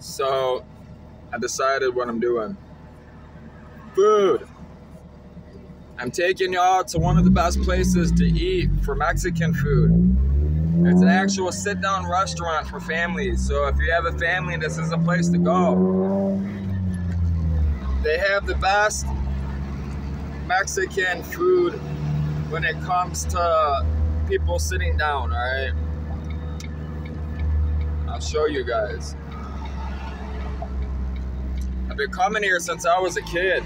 So I decided what I'm doing. Food. I'm taking y'all to one of the best places to eat for Mexican food. It's an actual sit down restaurant for families. So if you have a family, this is a place to go. They have the best Mexican food when it comes to people sitting down, alright? I'll show you guys. Been coming here since I was a kid.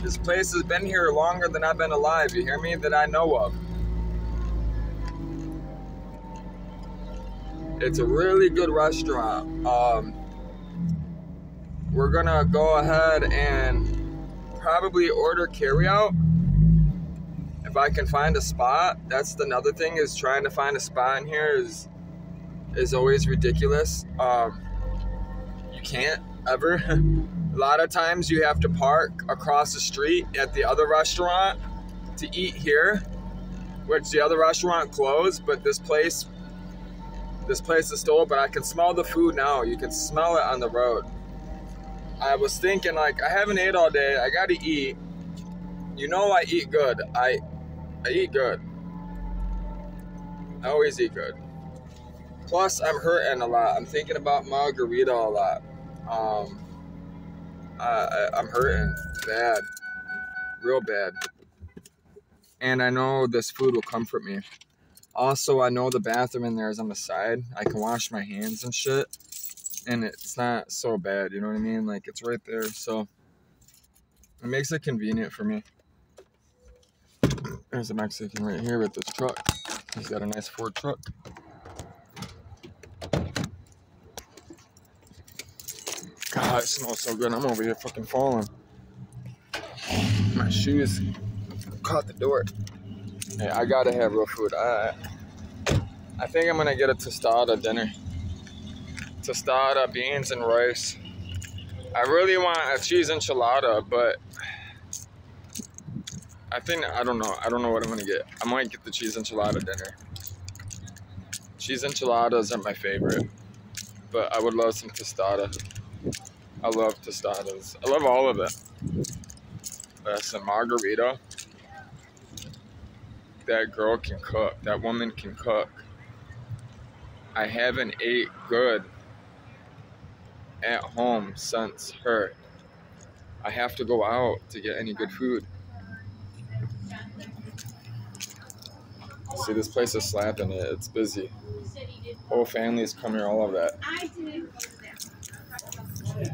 This place has been here longer than I've been alive, you hear me? That I know of. It's a really good restaurant. Um, we're gonna go ahead and probably order carryout if I can find a spot. That's another thing is trying to find a spot in here is is always ridiculous. Um, you can't ever. a lot of times you have to park across the street at the other restaurant to eat here, which the other restaurant closed, but this place this place is still open. I can smell the food now. You can smell it on the road. I was thinking like I haven't ate all day. I gotta eat. You know I eat good. I I eat good. I always eat good. Plus I'm hurting a lot. I'm thinking about margarita a lot. Um I, I'm hurting bad. Real bad. And I know this food will comfort me. Also, I know the bathroom in there is on the side. I can wash my hands and shit. And it's not so bad, you know what I mean? Like, it's right there. So, it makes it convenient for me. There's a Mexican right here with this truck. He's got a nice Ford truck. God, it smells so good. I'm over here fucking falling. My shoes caught the door. Hey, I gotta have real food. I I think I'm gonna get a tostada dinner. Tostada, beans, and rice. I really want a cheese enchilada, but I think I don't know. I don't know what I'm gonna get. I might get the cheese enchilada dinner. Cheese enchiladas aren't my favorite, but I would love some tostada. I love tostadas. I love all of it. Uh, but a margarita. That girl can cook. That woman can cook. I haven't ate good at home since her. I have to go out to get any good food. See, this place is slapping it. It's busy. Whole families come here, all of that. I didn't go there. I don't know about that. Thank you.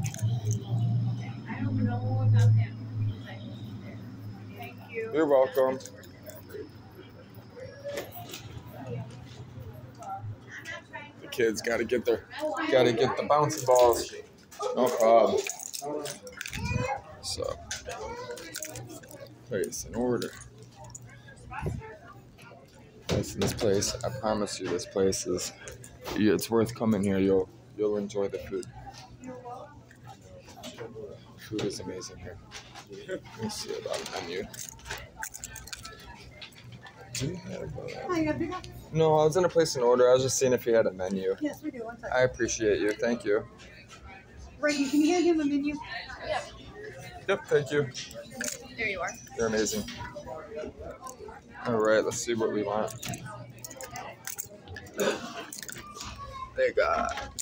You're welcome. The kids gotta get their, gotta get the bouncy balls. No problem. So, place an order. Listen, this place, I promise you, this place is, it's worth coming here. You'll, you'll enjoy the food. Food is amazing here. Let me see about the menu. Do you have a- Hi, you got a big one? No, I was gonna place an order. I was just seeing if you had a menu. Yes, we do. One second. I appreciate you. Thank you. Brady, can you hand him a menu? Yep, thank you. There you are. You're amazing. All right, let's see what we want. They got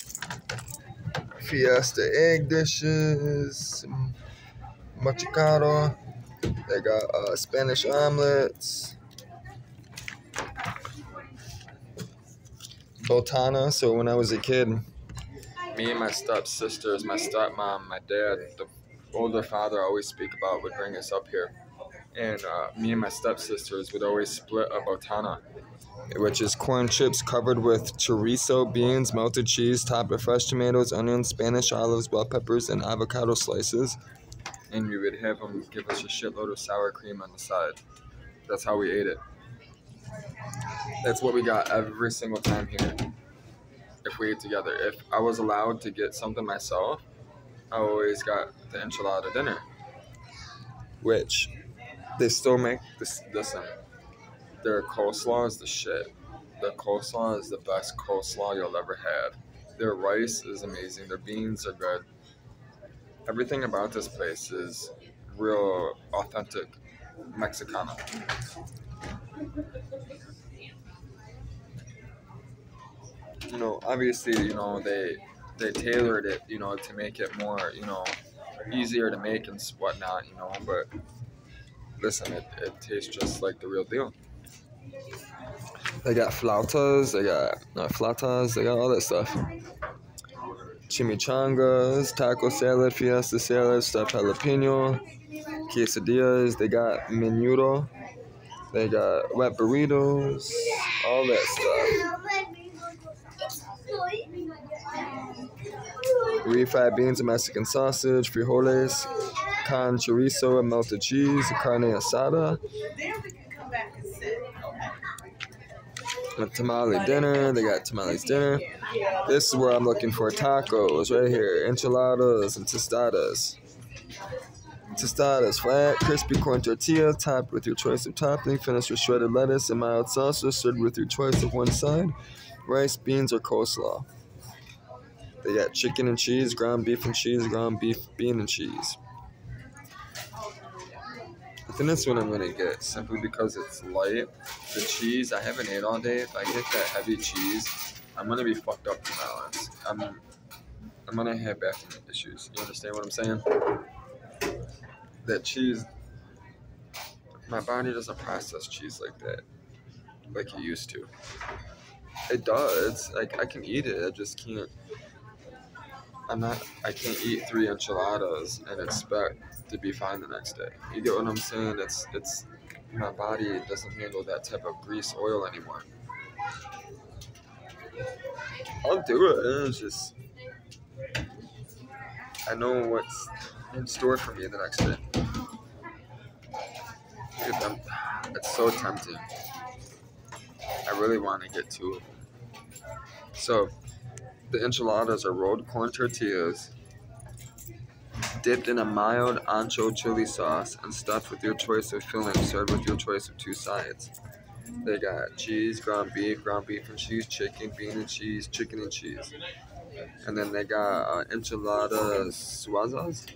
Fiesta egg dishes, machacado. They got uh, Spanish omelets, botana. So when I was a kid, me and my stepsisters, my stepmom, my dad, the older father I always speak about would bring us up here. And uh, me and my stepsisters would always split a botana, which is corn chips covered with chorizo, beans, melted cheese, topped with fresh tomatoes, onions, Spanish olives, bell peppers, and avocado slices. And we would have them give us a shitload of sour cream on the side. That's how we ate it. That's what we got every single time here. If we ate together. If I was allowed to get something myself, I always got the enchilada dinner, which they still make this. Listen, their coleslaw is the shit. Their coleslaw is the best coleslaw you'll ever have. Their rice is amazing. Their beans are good. Everything about this place is real authentic Mexicana. You know, obviously, you know they they tailored it, you know, to make it more, you know, easier to make and whatnot, you know. But listen, it, it tastes just like the real deal. They got flautas, they got uh, flautas, they got all that stuff. Chimichangas, taco salad, fiesta salad, stuffed jalapeno, quesadillas. They got menudo. They got wet burritos, all that stuff. Refried beans and Mexican sausage, frijoles, con chorizo and melted cheese, carne asada, Then we can come back and sit. A tamale dinner. They got tamales dinner. This is where I'm looking for tacos right here. Enchiladas and tostadas. Tostadas, flat, crispy corn tortilla, topped with your choice of topping, finished with shredded lettuce and mild salsa, served with your choice of one side, rice, beans, or coleslaw. They got chicken and cheese, ground beef and cheese, ground beef, bean and cheese. Think that's what I'm gonna get, simply because it's light. The cheese, I haven't ate all day. If I get that heavy cheese, I'm gonna be fucked up for balance. I'm, I'm gonna have back issues. You understand what I'm saying? That cheese, my body doesn't process cheese like that, like it used to. It does. Like I can eat it. I just can't. I'm not. I can't eat three enchiladas and expect to be fine the next day. You get what I'm saying? It's it's my body doesn't handle that type of grease oil anymore. I'll do it. It's just I know what's in store for me the next day. It's so tempting. I really want to get two of them. So, the enchiladas are rolled corn tortillas, dipped in a mild ancho chili sauce and stuffed with your choice of filling, served with your choice of two sides. They got cheese, ground beef, ground beef and cheese, chicken, bean and cheese, chicken and cheese. And then they got uh, enchilada suizas,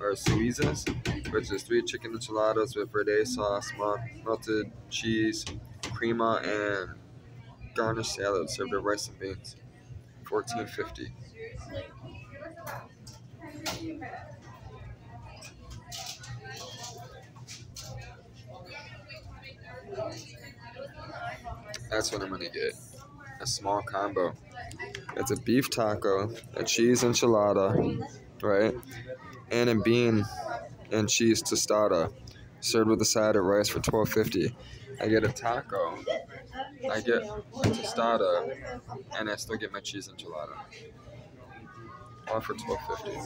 or suizas, which is three chicken enchiladas with verde sauce, melted cheese, crema, and garnish salad served with rice and beans. 1450. That's what I'm gonna get. A small combo. It's a beef taco, a cheese enchilada, right? And a bean and cheese tostada, served with a side of rice for twelve fifty. I get a taco, I get a tostada, and I still get my cheese enchilada. All for twelve fifty.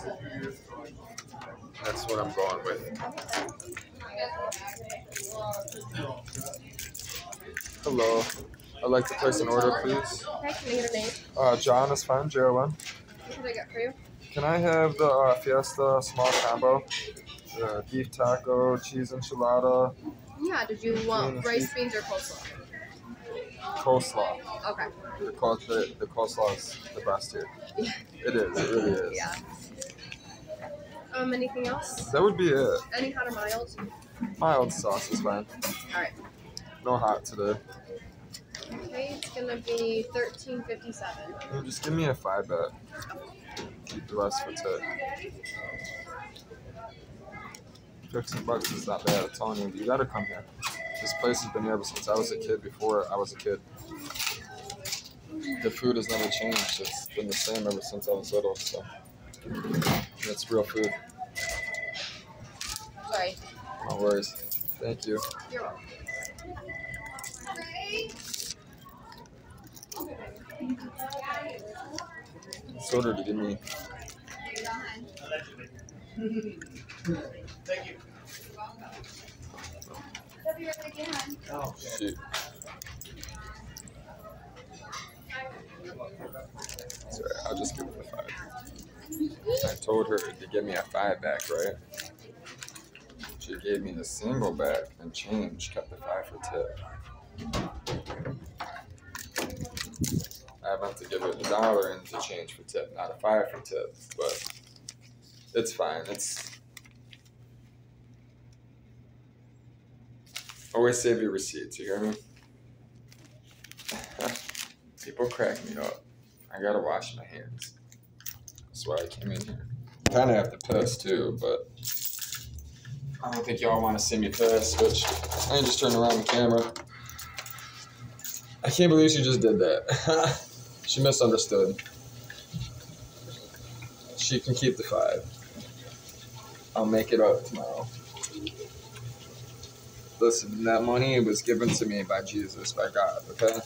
That's what I'm going with. Hello. I'd like to place an order, please. Okay, can I get a name? Uh, John is fine. J O N. What should I get for you? Can I have the uh, Fiesta small combo? The beef taco, cheese enchilada, Yeah, did you want rice, beans, or coleslaw? coleslaw. Okay. The, col- the, the coleslaw is the best here. Yeah. It is. It really is. Yeah. Um, anything else? That would be it. Any kind of mild? Mild sauce is fine. Alright. No hot today. Okay, it's gonna be thirteen fifty seven. Yeah, just give me a five bet. Keep the rest for tip. Fifteen bucks is not bad. I'm telling you, you gotta come here. This place has been here since I was a kid. Before I was a kid, the food has never changed. It's been the same ever since I was little. So it's real food. Sorry. No worries. Thank you. You're welcome. Soda to give me. Shoot. Sorry, I'll just give it a five. I told her to give me a five back, right? She gave me a single back and change, kept the five for tip. I meant to give it a dollar and to change for tip, not a five for tip, but it's fine. It's always save your receipts. You hear me? People crack me up. I gotta wash my hands. That's why I came in here. Kind of have to piss too, but I don't think y'all want to see me piss. Which I just turned around the camera. I can't believe she just did that. she misunderstood. She can keep the five. I'll make it up tomorrow. Listen, that money was given to me by Jesus, by God, okay?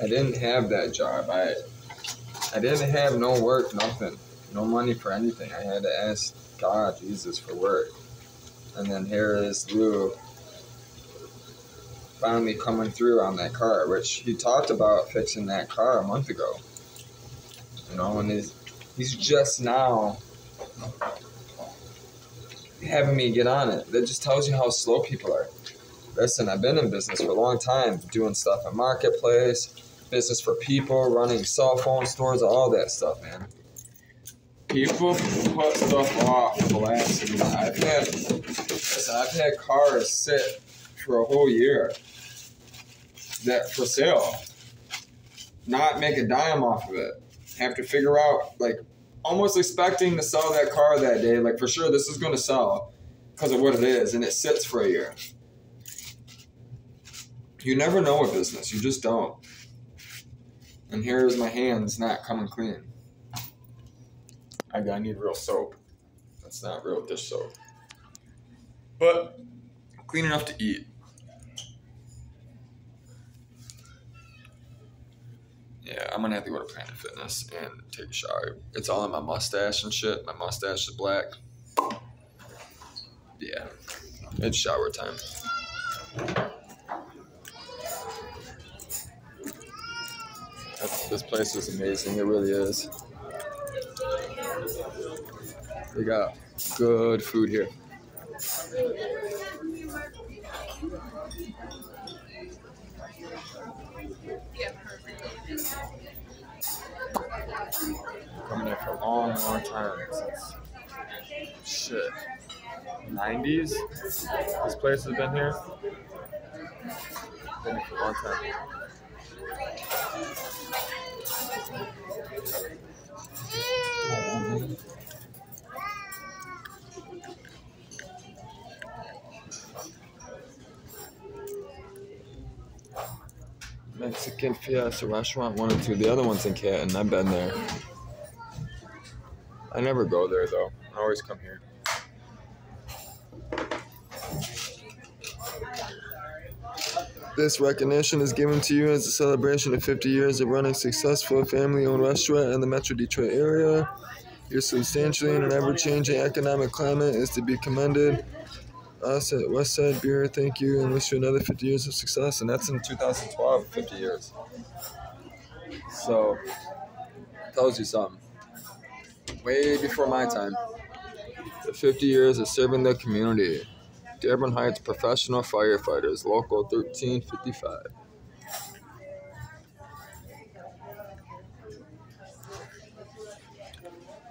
I didn't have that job. I I didn't have no work, nothing. No money for anything. I had to ask God, Jesus, for work. And then here is Lou finally coming through on that car, which he talked about fixing that car a month ago. You know, and he's he's just now having me get on it. That just tells you how slow people are. Listen, I've been in business for a long time, doing stuff in marketplace, business for people, running cell phone stores, all that stuff, man. People put stuff off for last. I've had, listen, I've had cars sit for a whole year that for sale, not make a dime off of it. Have to figure out like almost expecting to sell that car that day. Like for sure, this is going to sell because of what it is, and it sits for a year. You never know a business. You just don't. And here's my hands not coming clean. I gotta need real soap. That's not real dish soap. But clean enough to eat. Yeah, I'm gonna have to go to Planet Fitness and take a shower. It's all in my mustache and shit. My mustache is black. Yeah, it's shower time. This place is amazing. It really is. They got good food here. Coming here for a long, long time. Since shit. 90s? This place has been here? Been here for a long time. Mexican Fiesta restaurant one and two. The other one's in Canton. I've been there. I never go there though. I always come here. This recognition is given to you as a celebration of 50 years of running successful family-owned restaurant in the Metro Detroit area. Your substantially in an ever-changing economic climate is to be commended. Us at Westside Beer, thank you, and wish you another 50 years of success. And that's in 2012, 50 years. So, tells you something. Way before my time. The 50 years of serving the community. Dearborn Heights Professional Firefighters, Local 1355.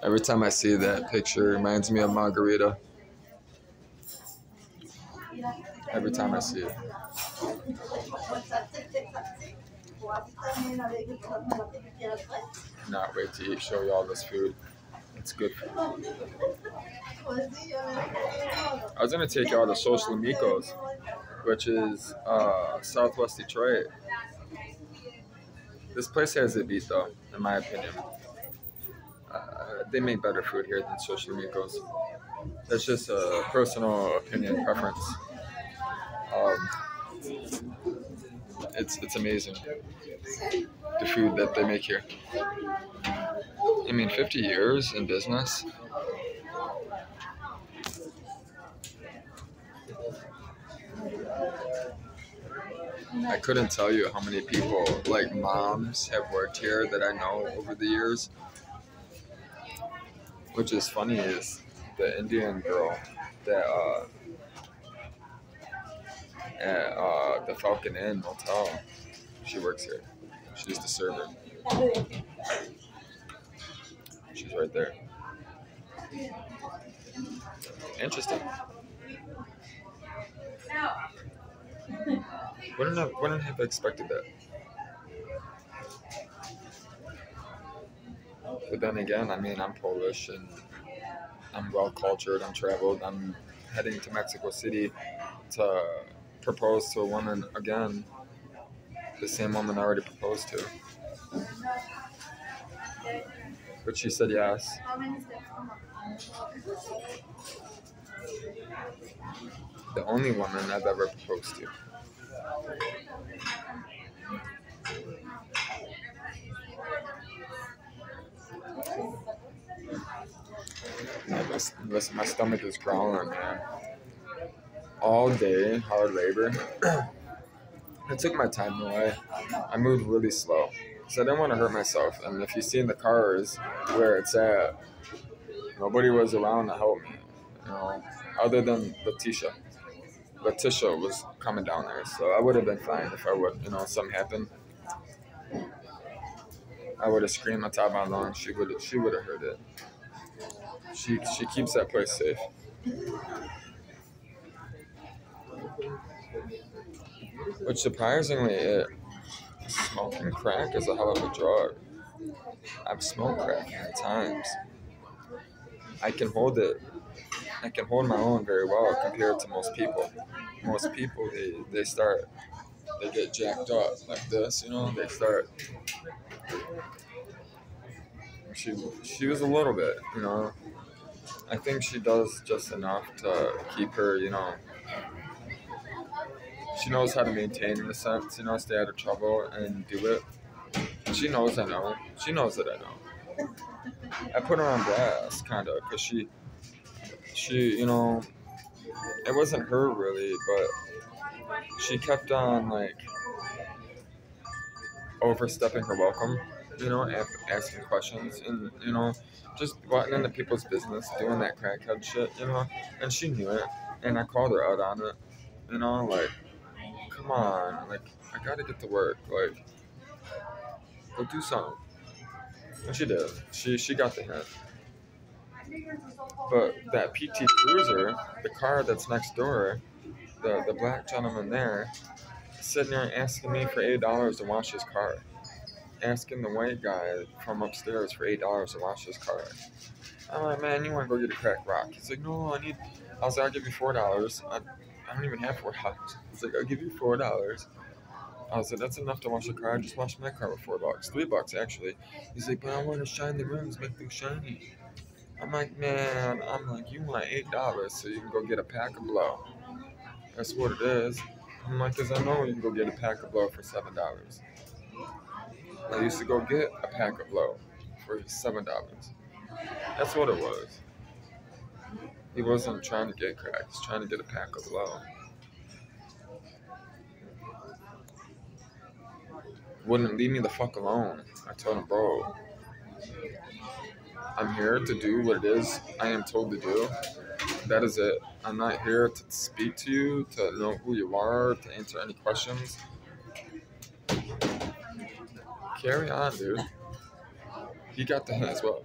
Every time I see that picture, it reminds me of Margarita. Every time I see it. Not wait to eat, show you all this food. It's good. I was gonna take y'all to Social Amigos, which is uh, Southwest Detroit. This place has it beat though, in my opinion. Uh, they make better food here than Social Amigos. That's just a personal opinion preference. Um, it's it's amazing the food that they make here. I mean, 50 years in business. I couldn't tell you how many people, like moms, have worked here that I know over the years. Which is funny is the Indian girl that uh, at uh, the Falcon Inn Motel. She works here. She's the server. She's right there. Interesting. Wouldn't have, wouldn't have expected that. But then again, I mean, I'm Polish and I'm well cultured. I'm traveled. I'm heading to Mexico City to propose to a woman again. The same woman I already proposed to. But she said yes. The only woman I've ever proposed to. My, my, my stomach is growling, man. All day, hard labor. I took my time away. I moved really slow. So I didn't want to hurt myself. And if you see in the cars where it's at, nobody was around to help me. You know, other than Letitia. Letitia was coming down there, so I would have been fine if I would, you know, something happened. I would have screamed my top on lungs. She would she would have heard it. She she keeps that place safe. Which surprisingly, it, smoking crack is a hell of a drug. I've smoked crack many times. I can hold it. I can hold my own very well compared to most people. Most people, they, they start, they get jacked up like this, you know. They start. She she was a little bit, you know. I think she does just enough to keep her, you know, she knows how to maintain in a sense, you know, stay out of trouble and do it. She knows I know. She knows that I know. I put her on blast, kind of, because she, she, you know, it wasn't her really, but she kept on, like, overstepping her welcome, you know, asking questions and, you know, just getting into people's business, doing that crackhead shit, you know, and she knew it, and I called her out on it, you know, like, come on, like, I gotta get to work, like, go do something. And she did. She she got the hint. But that PT Cruiser, the car that's next door, the the black gentleman there, sitting there asking me for eight dollars to wash his car. Asking the white guy from upstairs for eight dollars to wash his car. I'm like, man, you want to go get a crack rock? He's like, no, I need. I was like, I'll give you four dollars. I, don't even have four dollars. He's like, I'll give you four dollars. I was like, that's enough to wash the car. I just washed my car with four bucks, three bucks actually. He's like, but I want to shine the rims, make them shiny. I'm like, man, I'm like, you want eight dollars so you can go get a pack of blow. That's what it is. I'm like, cause I know you can go get a pack of blow for seven dollars. I used to go get a pack of blow for seven dollars. That's what it was. He wasn't trying to get crack. He's trying to get a pack of blow. Wouldn't leave me the fuck alone. I told him, bro, I'm here to do what it is I am told to do. That is it. I'm not here to speak to you, to know who you are, to answer any questions. Carry on, dude. He got the hint as well.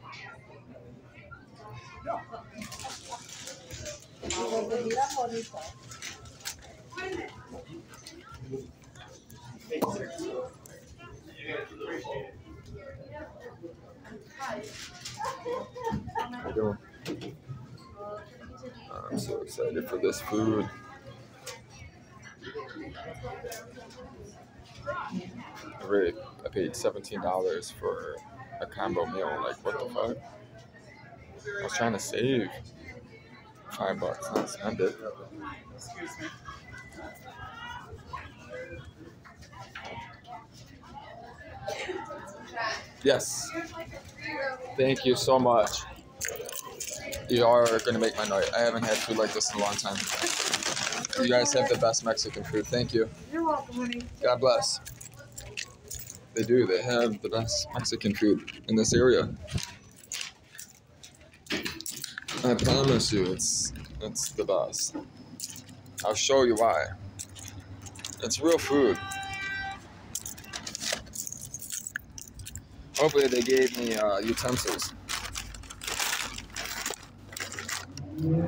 How you doing? I'm so excited for this food. I really, I paid seventeen dollars for a combo meal. Like, what the fuck? I was trying to save bucks, not spend it. Yes. Thank you so much. You are going to make my night. I haven't had food like this in a long time. You guys have the best Mexican food. Thank you. You're welcome, honey. God bless. They do. They have the best Mexican food in this area. I promise you, it's it's the best. I'll show you why. It's real food. Hopefully they gave me uh, utensils. There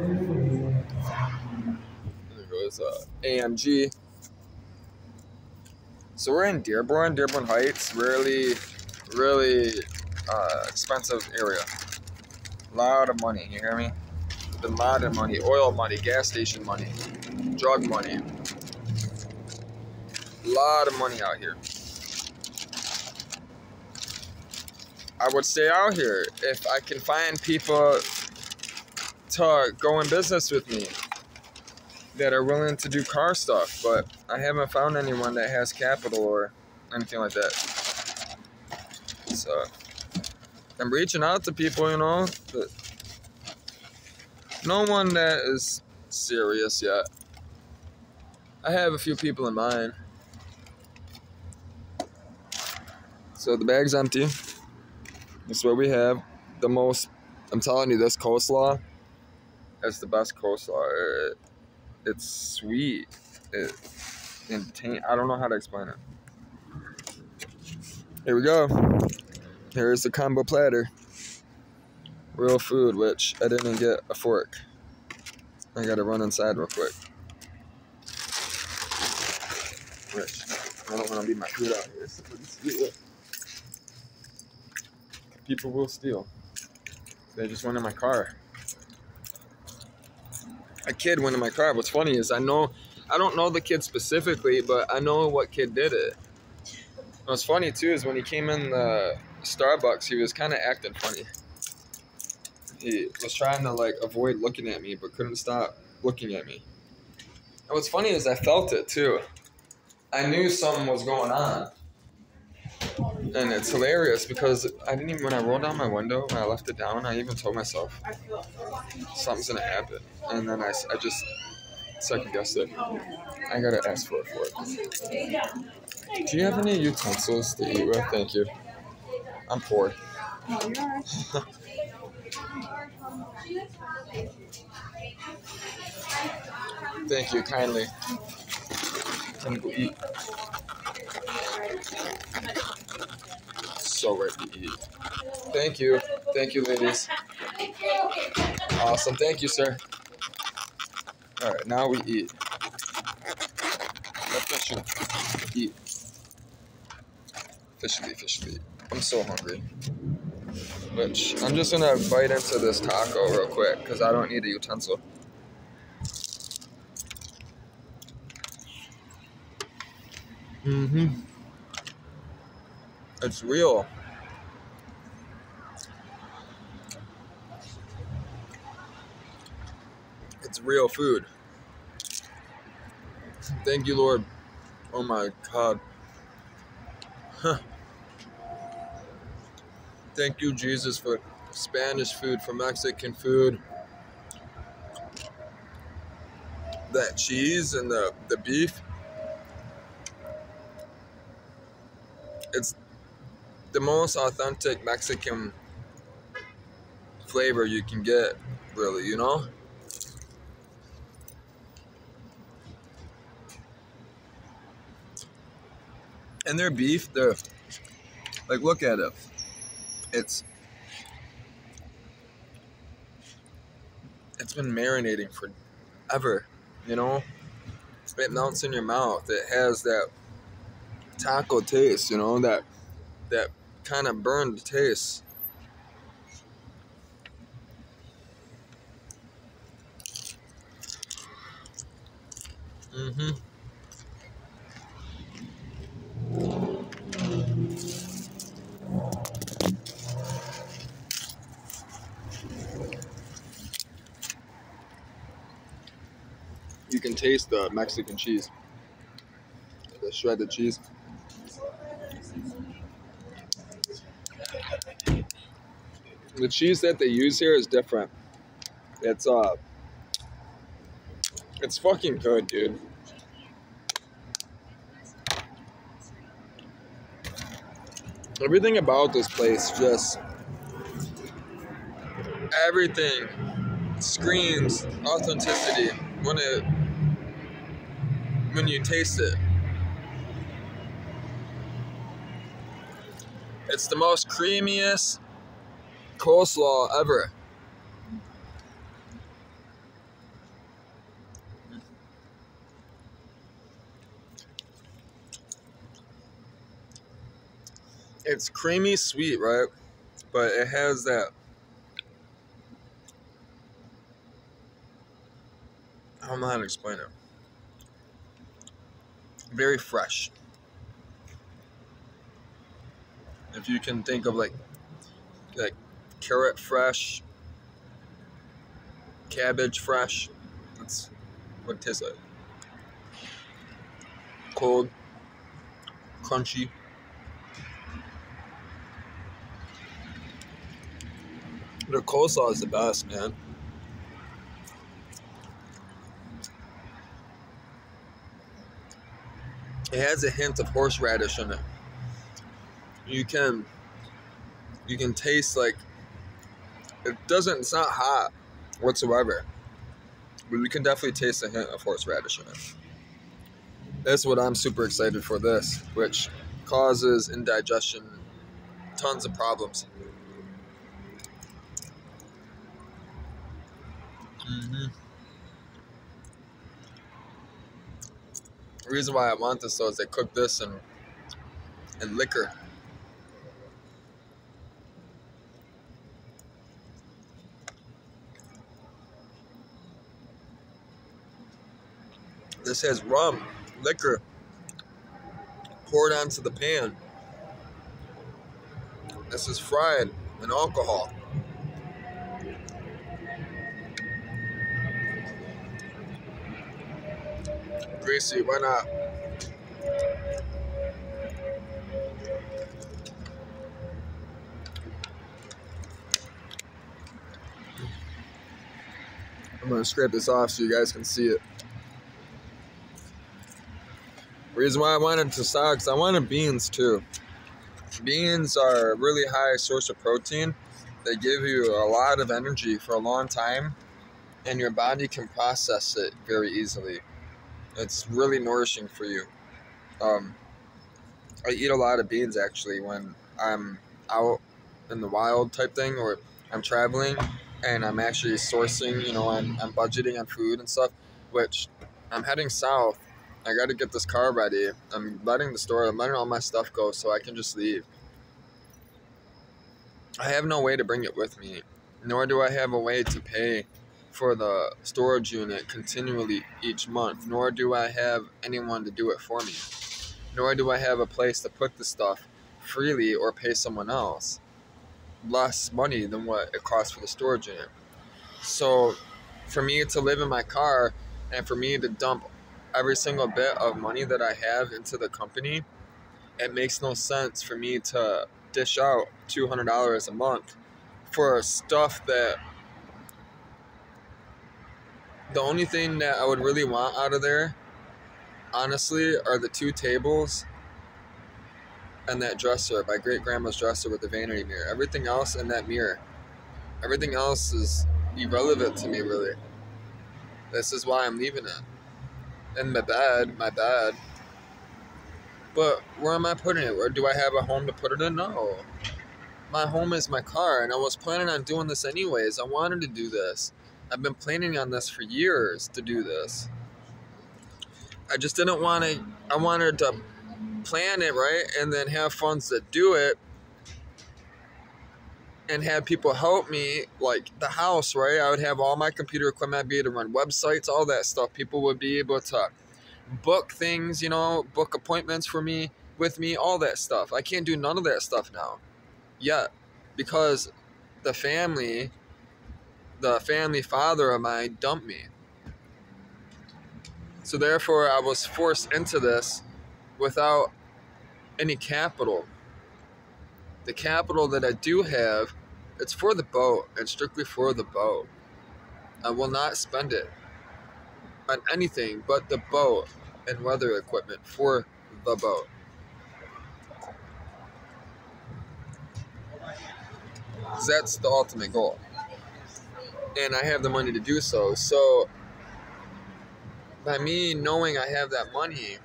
goes uh, AMG. So we're in Dearborn, Dearborn Heights. Really, really uh, expensive area. Lot of money. You hear me? The lot of money, oil money, gas station money, drug money. A Lot of money out here. I would stay out here if I can find people to go in business with me that are willing to do car stuff, but I haven't found anyone that has capital or anything like that. So I'm reaching out to people, you know, but no one that is serious yet. I have a few people in mind. So the bag's empty. That's what we have. The most, I'm telling you, this coleslaw is the best coleslaw. It, it's sweet. It, and I don't know how to explain it. Here we go. Here's the combo platter. Real food, which I didn't get a fork. I gotta run inside real quick. Rich, I don't wanna leave my food out here. Steal it. People will steal. They just went in my car. A kid went in my car. What's funny is I know, I don't know the kid specifically, but I know what kid did it. What's funny too is when he came in the Starbucks, he was kind of acting funny. He was trying to like avoid looking at me, but couldn't stop looking at me. And what's funny is I felt it too. I knew something was going on. And it's hilarious because I didn't even, when I rolled down my window, when I left it down, I even told myself something's gonna happen. And then I, I just second guessed it. I gotta ask for it for it. Do you have any utensils to eat with? Thank you. I'm poor. Thank you kindly. Can we eat? So ready to eat. Thank you. Thank you, ladies. Awesome. Thank you, sir. All right, now we eat. Officially eat. Officially, officially. I'm so hungry. Which I'm just gonna bite into this taco real quick because I don't need a utensil. Mm-hmm. It's real. It's real food. Thank you, Lord. Oh my God. Huh. Thank you, Jesus, for Spanish food, for Mexican food. That cheese and the, the beef. It's the most authentic Mexican flavor you can get, really, you know? And their beef, they're like, look at it. It's it's been marinating forever, you know. It melts in your mouth. It has that taco taste, you know, that that kind of burned taste. Mm-hmm. Taste the Mexican cheese, the shredded cheese. The cheese that they use here is different. It's uh, it's fucking good, dude. Everything about this place just everything screams authenticity when it when you taste it. It's the most creamiest coleslaw ever. It's creamy sweet, right? But it has that I don't know how to explain it. Very fresh. If you can think of like like carrot fresh, cabbage fresh, that's what it tastes like. Cold, crunchy. Their coleslaw is the best, man. It has a hint of horseradish in it. You can you can taste like it doesn't it's not hot whatsoever. But you can definitely taste a hint of horseradish in it. That's what I'm super excited for this, which causes indigestion tons of problems. hmm The reason why I want this though is they cook this in in liquor. This has rum, liquor poured onto the pan. This is fried in alcohol. Greasy, why not? I'm gonna scrape this off so you guys can see it. Reason why I wanted to stock is I wanted beans too. Beans are a really high source of protein. They give you a lot of energy for a long time, and your body can process it very easily. It's really nourishing for you. Um, I eat a lot of beans actually when I'm out in the wild type thing, or I'm traveling and I'm actually sourcing. You know, I'm, I'm budgeting on food and stuff. Which I'm heading south I gotta get this car ready. I'm letting the store, I'm letting all my stuff go so I can just leave. I have no way to bring it with me, nor do I have a way to pay for the storage unit continually each month, nor do I have anyone to do it for me, nor do I have a place to put the stuff freely or pay someone else less money than what it costs for the storage unit. So, for me to live in my car and for me to dump every single bit of money that I have into the company, it makes no sense for me to dish out $200 a month for stuff that the only thing that I would really want out of there, honestly, are the two tables and that dresser, my great grandma's dresser with the vanity mirror. Everything else in that mirror, everything else is irrelevant to me, really. This is why I'm leaving it and my bed, my bed. But where am I putting it? Where do I have a home to put it in? No. My home is my car, and I was planning on doing this anyways. I wanted to do this. I've been planning on this for years to do this. I just didn't want to. I wanted to plan it right, and then have funds to do it, and have people help me, like the house, right? I would have all my computer equipment, I'd be able to run websites, all that stuff. People would be able to book things, you know, book appointments for me, with me, all that stuff. I can't do none of that stuff now yet because the family, the family father of mine dumped me. So therefore, I was forced into this without any capital the capital that I do have, it's for the boat and strictly for the boat. I will not spend it on anything but the boat and weather equipment for the boat. That's the ultimate goal. And I have the money to do so. So, by me knowing I have that money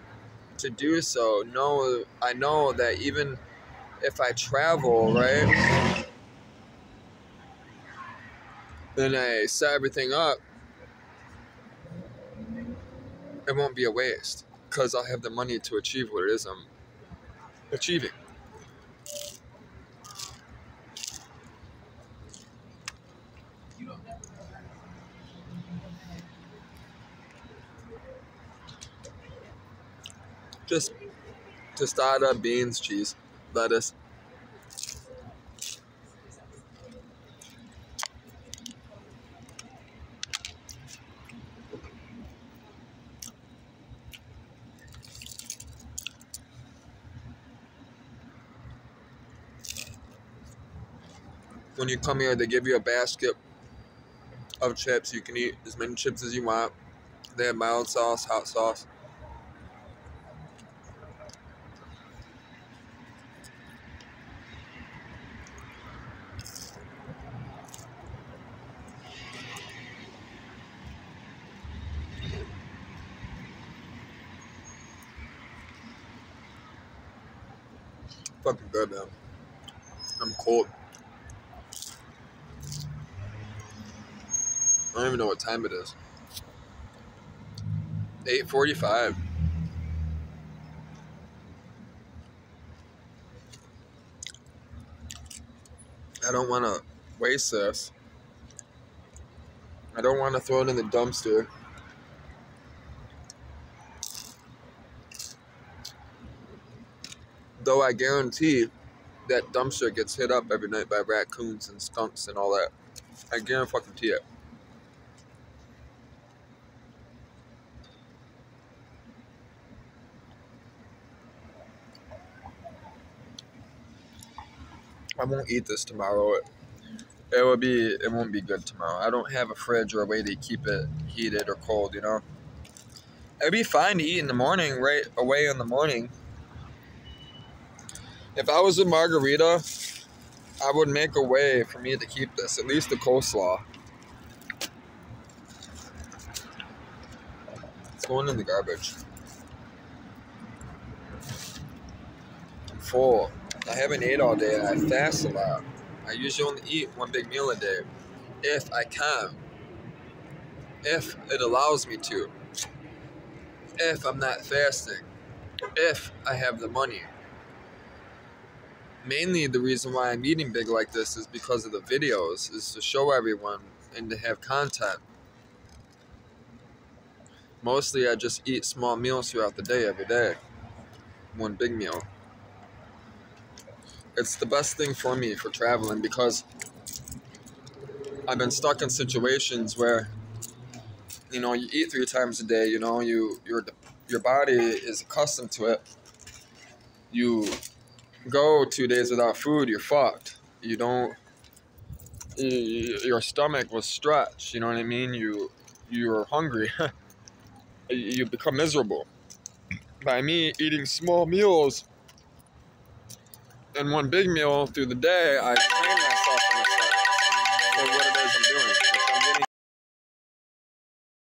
to do so, know I know that even if I travel, right? Then I set everything up. It won't be a waste because I'll have the money to achieve what it is I'm achieving. Just tostada, beans, cheese, lettuce. When you come here, they give you a basket of chips. You can eat as many chips as you want. They have mild sauce, hot sauce. Fucking good, man. I'm cold. I don't even know what time it is. 8:45. I don't want to waste this. I don't want to throw it in the dumpster. Though I guarantee that dumpster gets hit up every night by raccoons and skunks and all that. I guarantee it. I won't eat this tomorrow. It, it will be it won't be good tomorrow. I don't have a fridge or a way to keep it heated or cold, you know. It'd be fine to eat in the morning, right away in the morning. If I was a margarita, I would make a way for me to keep this, at least the coleslaw. It's going in the garbage. I'm full. I haven't ate all day and I fast a lot. I usually only eat one big meal a day. If I can. If it allows me to. If I'm not fasting. If I have the money. Mainly the reason why I'm eating big like this is because of the videos, is to show everyone and to have content. Mostly I just eat small meals throughout the day every day. One big meal it's the best thing for me for traveling because I've been stuck in situations where you know you eat three times a day. You know you your your body is accustomed to it. You go two days without food, you're fucked. You don't. You, your stomach will stretch. You know what I mean? You you're hungry. you become miserable. By me eating small meals and one big meal through the day, I train myself in